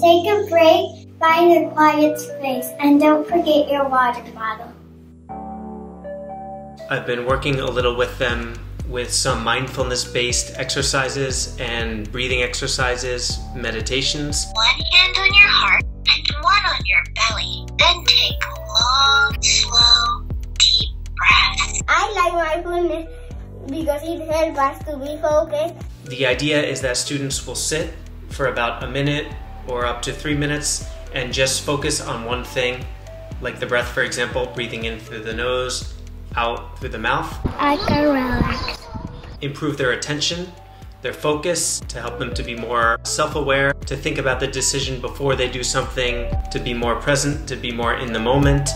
Take a break, find a quiet space, and don't forget your water bottle. I've been working a little with them with some mindfulness based exercises and breathing exercises, meditations. One hand on your heart and one on your belly. Then take long, slow, deep breaths. I like mindfulness because it helps us to be focused. The idea is that students will sit for about a minute or up to three minutes and just focus on one thing, like the breath, for example, breathing in through the nose, out through the mouth. I can relax. Improve their attention, their focus, to help them to be more self aware, to think about the decision before they do something, to be more present, to be more in the moment.